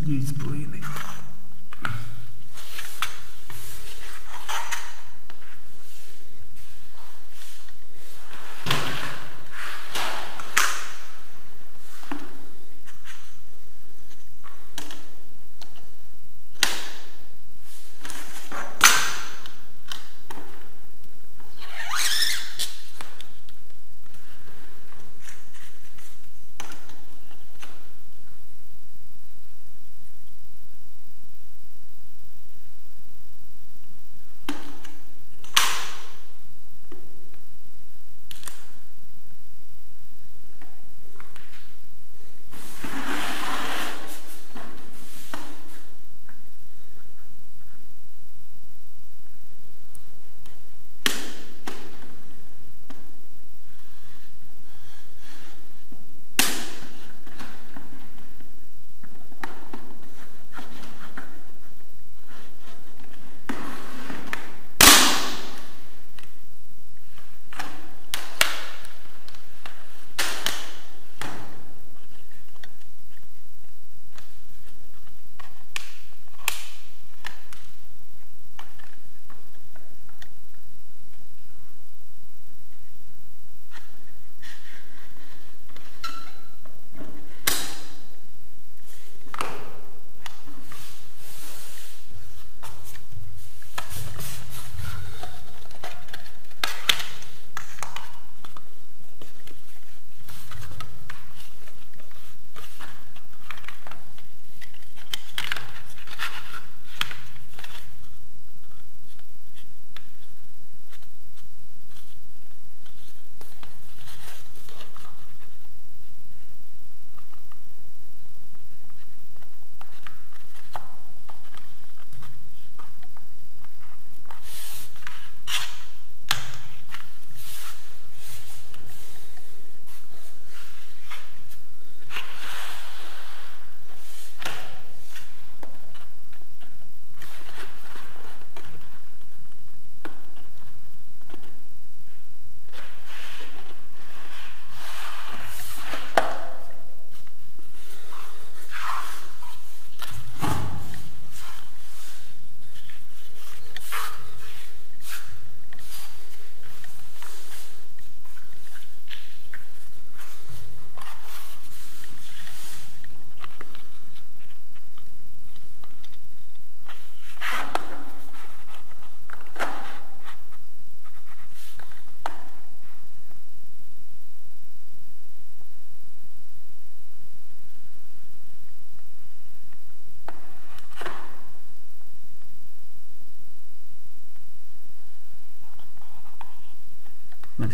29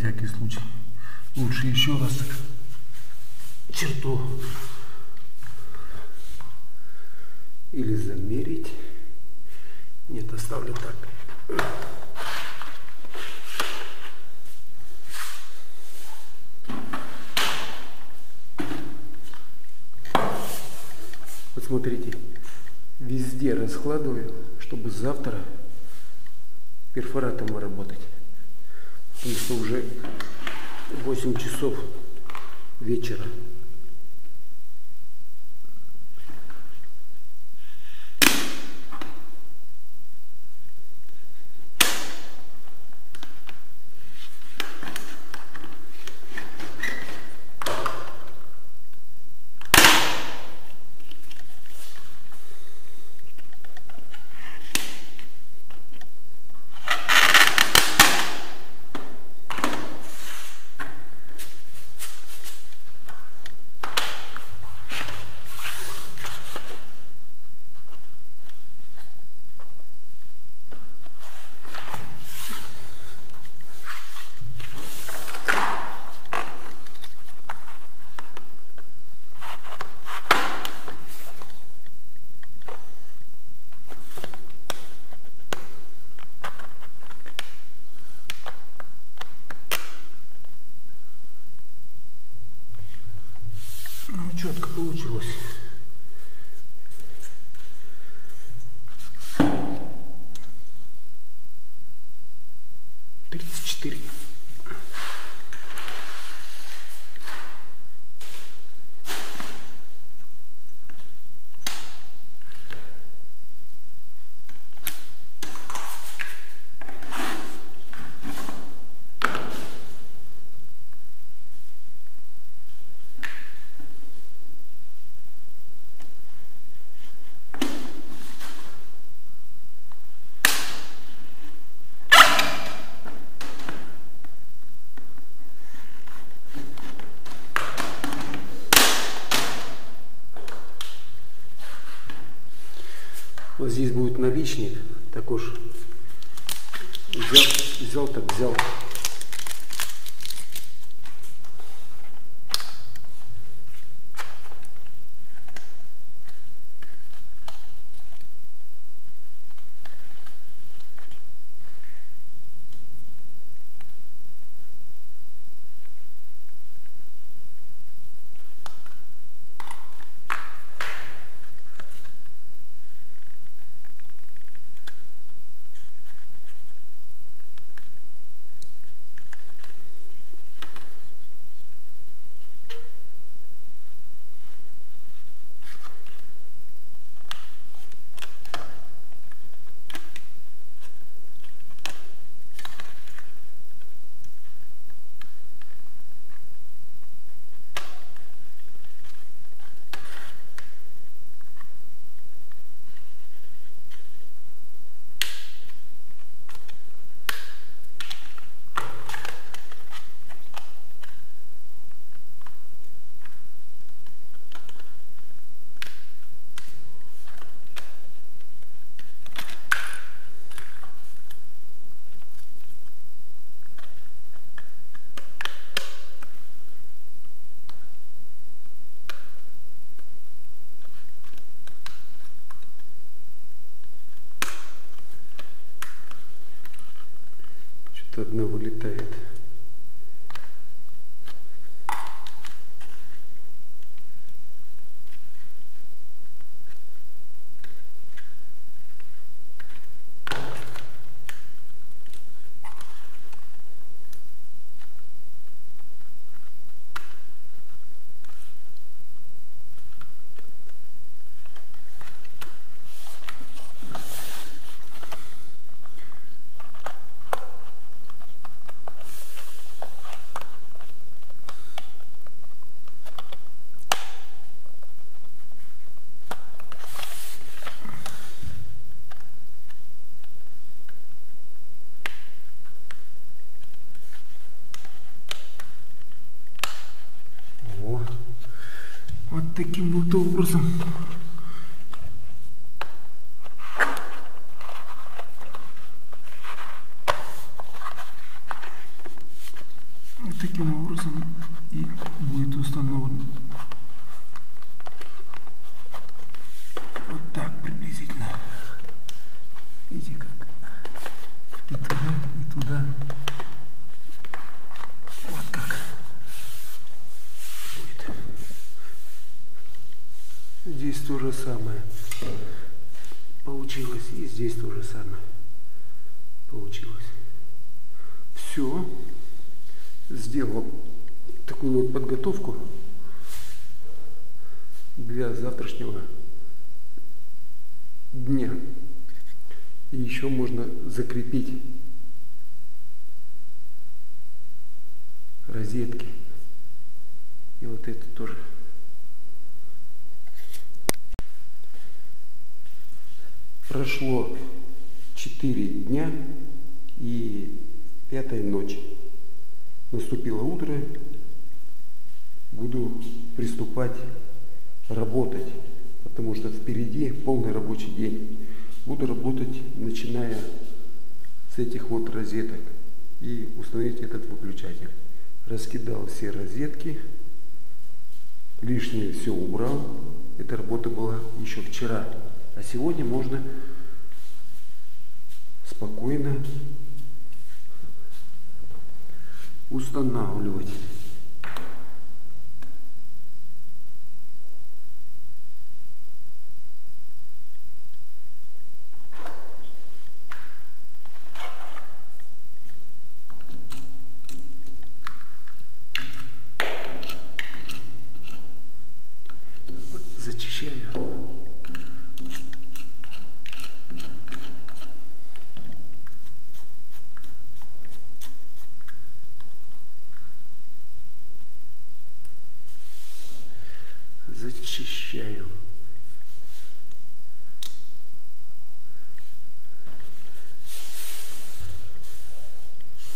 всякий случай. Лучше еще раз черту или замерить. Нет, оставлю так. Вот смотрите, везде раскладываю, чтобы завтра перфоратом работать потому что уже 8 часов вечера. Четко получилось. Наличник також взял, взял так взял. Таким вот образом. Вот таким образом и будет установлен. Вот так приблизительно. Видите как? И туда, и туда. Вот как будет. Здесь то же самое получилось. И здесь то же самое получилось. Все. Сделал подготовку для завтрашнего дня. И еще можно закрепить розетки. И вот это тоже. Прошло 4 дня и пятая ночь. Наступило утро. Буду приступать работать, потому что впереди полный рабочий день. Буду работать, начиная с этих вот розеток и установить этот выключатель. Раскидал все розетки, лишнее все убрал. Эта работа была еще вчера. А сегодня можно спокойно устанавливать. Зачищаю.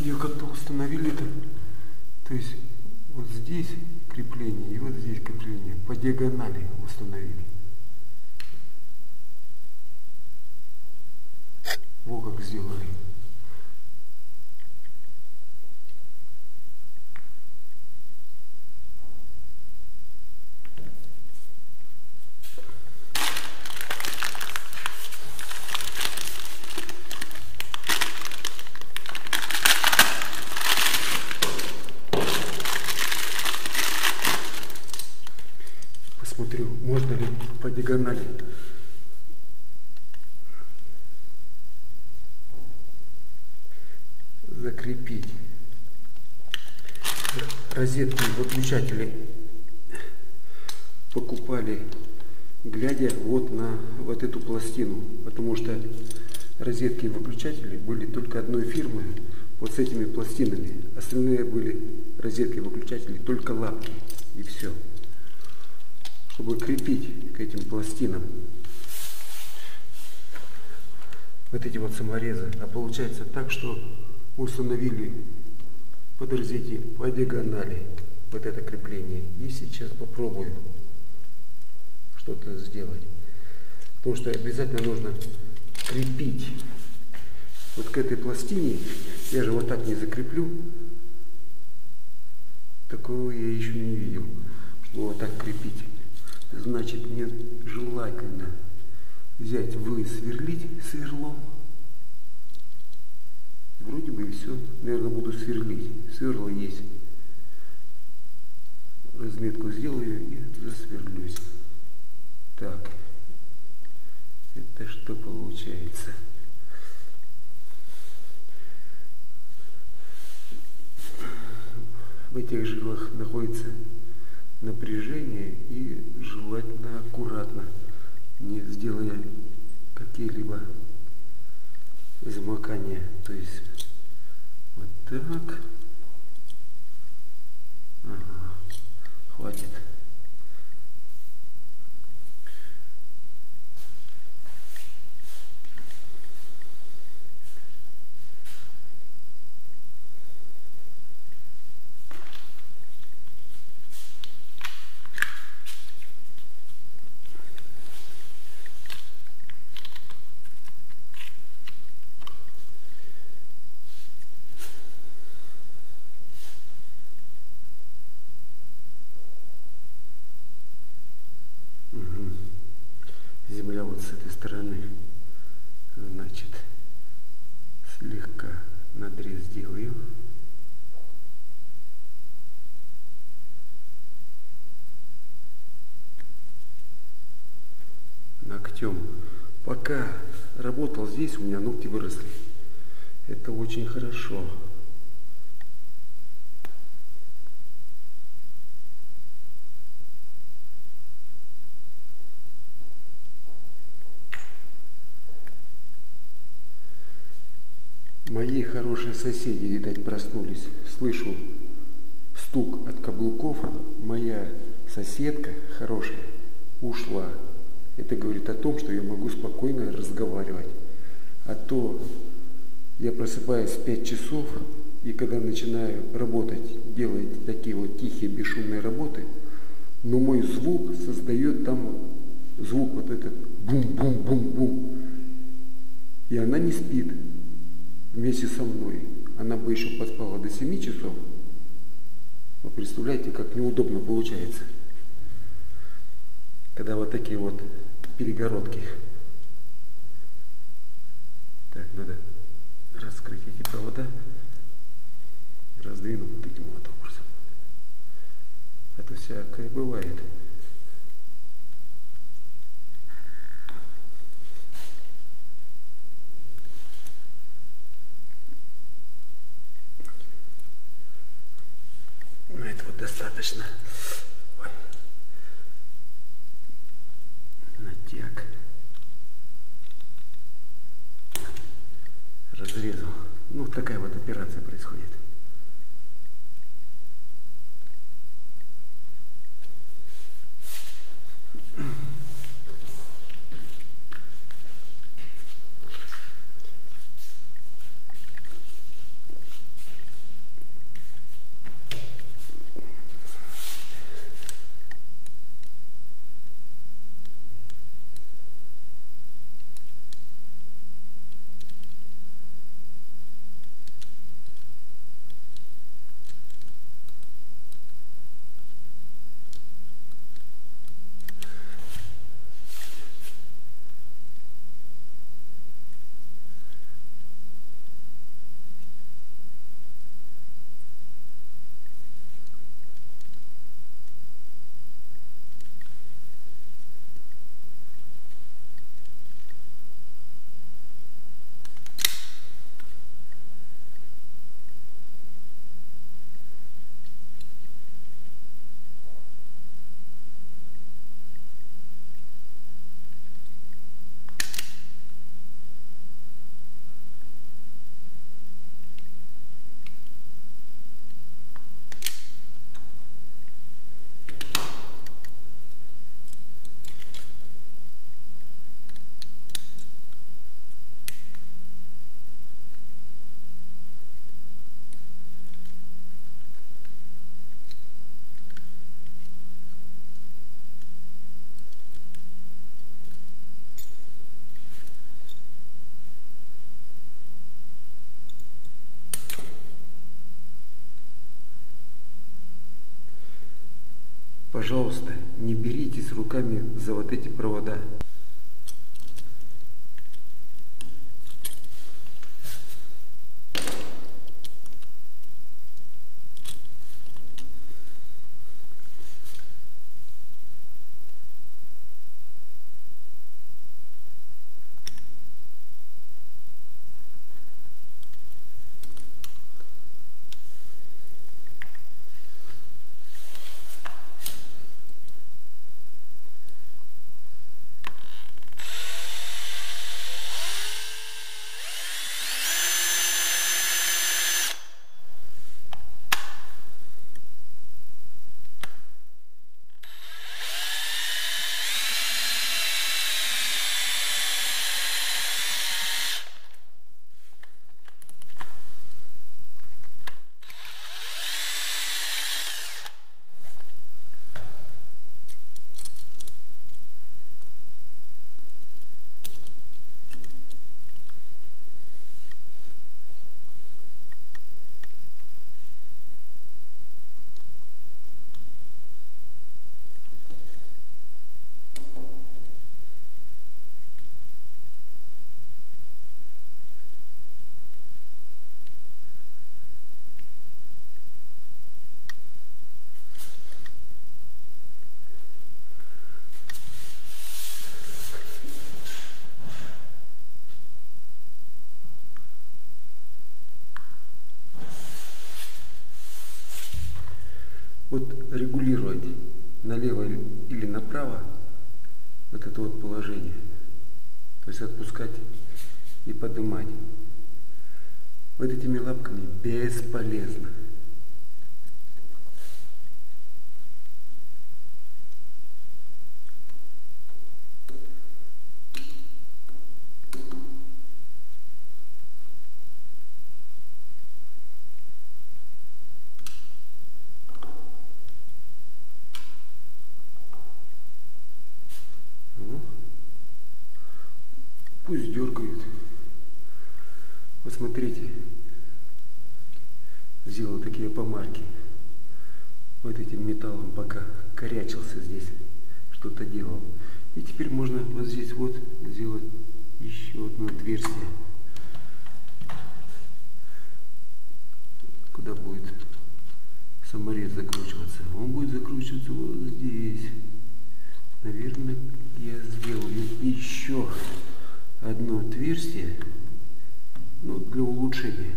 Ее как-то установили то то есть вот здесь крепление и вот здесь крепление по диагонали установили. Во как сделали. Посмотрю, можно ли по диагонали закрепить розетки выключатели. Покупали глядя вот на вот эту пластину потому что розетки и выключатели были только одной фирмы вот с этими пластинами. Остальные были розетки и выключатели только лапки и все чтобы крепить к этим пластинам вот эти вот саморезы а получается так что установили под розетки по диагонали вот это крепление. И сейчас попробую что-то сделать. Потому что обязательно нужно крепить вот к этой пластине. Я же вот так не закреплю. Такого я еще не видел, чтобы вот так крепить. Значит, мне желательно взять, высверлить сверлом Вроде бы и все. Наверное, буду сверлить. Сверло есть. Разметку сделаю и засверлюсь. Так. Это что получается? В этих жилах находится напряжение и желательно аккуратно, не сделая какие-либо замыкания. То есть вот так. Это очень хорошо. Мои хорошие соседи, видать, проснулись. Слышу стук от каблуков. Моя соседка хорошая ушла. Это говорит о том, что я могу спокойно разговаривать. А то я просыпаюсь в 5 часов, и когда начинаю работать, делать такие вот тихие, бесшумные работы, но мой звук создает там звук вот этот бум-бум-бум-бум. И она не спит вместе со мной. Она бы еще поспала до 7 часов. Вы представляете, как неудобно получается. Когда вот такие вот перегородки. Так, надо раскрыть эти провода. Раздвинуть вот таким вот образом. А то всякое бывает. Пожалуйста, не беритесь руками за вот эти провода. Одно отверстие ну, для улучшения.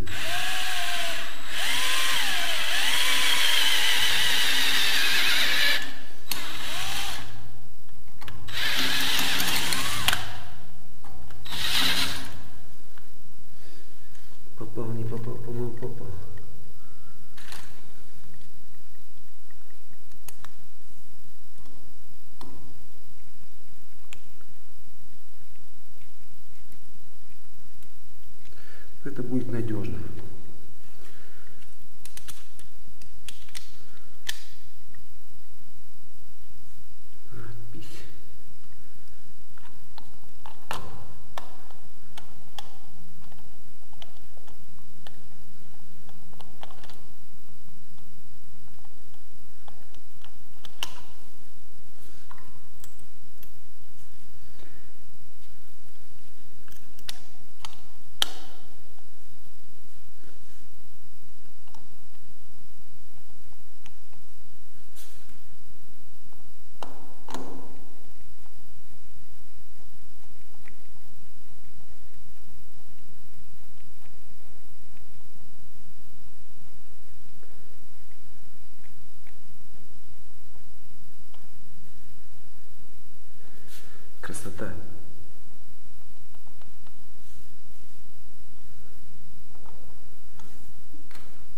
Красота.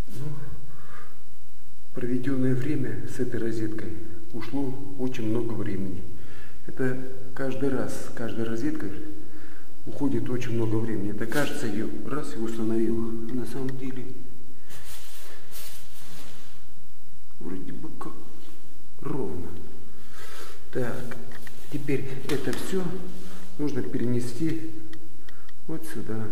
Ну, проведенное время с этой розеткой ушло очень много времени. Это каждый раз, каждая розетка уходит очень много времени. Это кажется, ее раз и установил. А на самом деле вроде бы как ровно. Так. Теперь это все нужно перенести вот сюда.